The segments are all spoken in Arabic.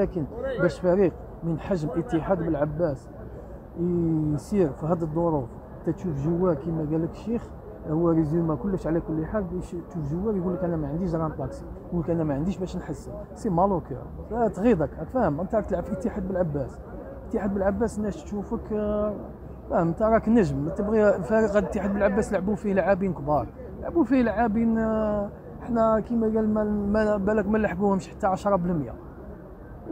ولكن باش فريق من حجم اتحاد بالعباس يسير في هذه الظروف تشوف جواه كما قال لك الشيخ هو ريزوما كلش على كل حال تشوف جوار يقول لك أنا ما عنديش ران طاكسي يقول لك أنا ما عنديش باش نحسن سي مالو كور تغيظك فاهم أنت راك تلعب في اتحاد بالعباس اتحاد بالعباس الناس تشوفك فاهم أنت راك نجم تبغي فريق الاتحاد بالعباس لعبوا فيه لاعبين كبار لعبوا فيه لاعبين آه، إحنا كيما قال ما بالك ما لحقوهمش حتى 10%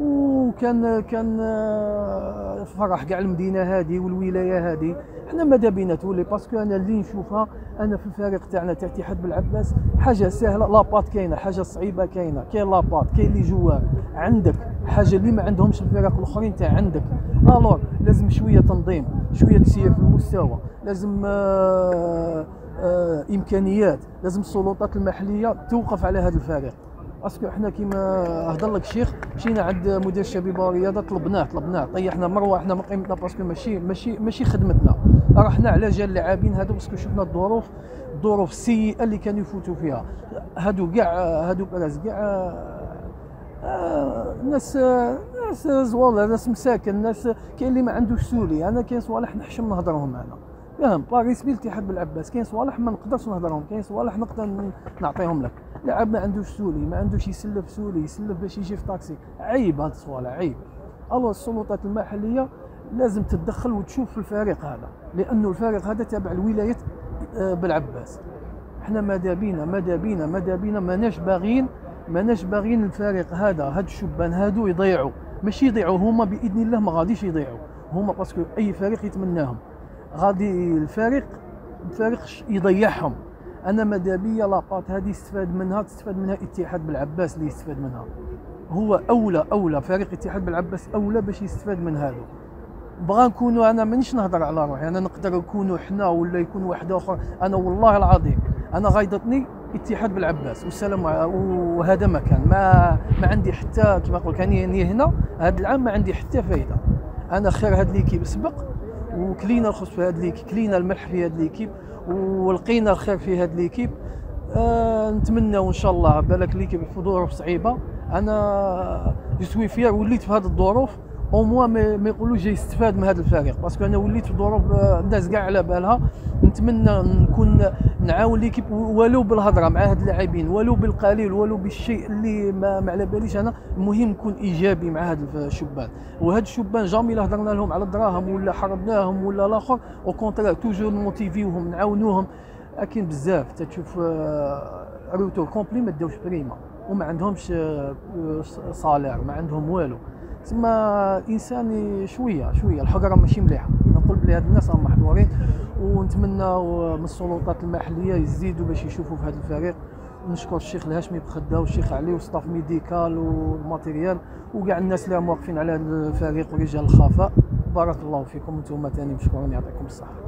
وكان كان آه، فرح كاع المدينة هذه والولاية هذه حنا ماذا بينا تولي؟ parce que أنا اللي نشوفها أنا في الفريق تاعنا تاع اتحاد بالعباس حاجة سهلة la pâte كاينة حاجة صعيبة كاينة. كاين la pâte كاين les joueurs عندك حاجة اللي ما عندهمش الفرق الأخرين تاع عندك. alors لازم شوية تنظيم شوية تسير في المستوى. لازم آه آه إمكانيات لازم السلطات المحلية توقف على هذا الفريق. parce que إحنا كيما هضر لك الشيخ مشينا عند مدير الشبيبة والرياضة طلبناه طلبناه طيحنا مروة إحنا من قيمتنا parce que ماشي ماشي ماشي خدمتنا. رحنا على جال اللاعبين هذو parce que شفنا الظروف الظروف السيئة اللي كانوا يفوتوا فيها. هادو كاع هادو classe كاع آه، ناس ناس زواله ناس مساكن ناس كاين اللي ما عندوش souliers أنا كاين صوالح نحشم نهضرهم أنا. فاهم par respect ل اتحاد بالعباس كاين صوالح ما نقدرش نهضرهم كاين صوالح نقدر نعطيهم لك. لاعب ما عندوش souliers ما عندوش يسلف souliers يسلف باش يجي في طاكسي. عيب هاد الصوالح عيب. الله السلطات المحلية لازم تتدخل وتشوف في الفريق هذا لأنه الفريق هذا تابع لولاية آه، بالعباس إحنا ماذا بينا ماذا بينا ماذا بينا؟ ماناش باغيين ماناش باغيين الفريق هذا هاد الشبان هادو يضيعوا. ماشي يضيعوا هما بإذن الله ما غاديش يضيعوا. هما parce que أي فريق يتمناهم. غادي الفريق الفريق يضيعهم. أنا ماذا بيا la pâte هذه يستفاد منها تستفاد منها اتحاد بالعباس اللي يستفاد منها. هو أولى أولى فريق اتحاد بالعباس أولى باش يستفاد من هذا. بغا نكونوا أنا مانيش نهضر على روحي أنا نقدر نكونوا حنا ولا يكون واحد آخر. أنا والله العظيم أنا غايضتني اتحاد بالعباس. والسلام وهذا ما كان. ما ما عندي حتى كما نقول كان هنا هذا العام ما عندي حتى فايدة. أنا خير هاد l'équipe سبق وكلينا الخص في هاد l'équipe كلينا الملح في هاد l'équipe. ولقينا الخير في هاد l'équipe. آه نتمنى وان شاء الله بالك l'équipe في ظروف صعيبة. أنا je suis فيها وليت في هذه الظروف. أو موا ما يقولوش يستفاد من هذا الفريق parce que أنا وليت في ظروف الناس كاع على بالها نتمنى نكون نعاون l'équipe ولو بالهضره مع هاد اللاعبين ولو بالقليل ولو بالشيء اللي ما, ما على باليش أنا المهم نكون ايجابي مع هاد الشبان وهاد الشبان jamais لا هضرنا لهم على الدراهم ولا حرضناهم ولا الآخر au contraire toujours نموتيفيوهم نعاونوهم لكن بزاف تشوف retour complet ما داوش prime وما عندهمش salaire ما عندهم والو. تسمى إنسان شوية شوية الحقره ماشي مليحة. نقول بلي هاد الناس راهم محقورين. ونتمنى من السلطات المحلية يزيدوا باش يشوفوا في هذا الفريق. نشكر الشيخ الهاشمي بخدا والشيخ علي و staff médical وال matériel وكاع الناس اللي واقفين على هذا الفريق ورجال الخفاء. بارك الله فيكم أنتم ثاني مشكورين يعطيكم الصحة.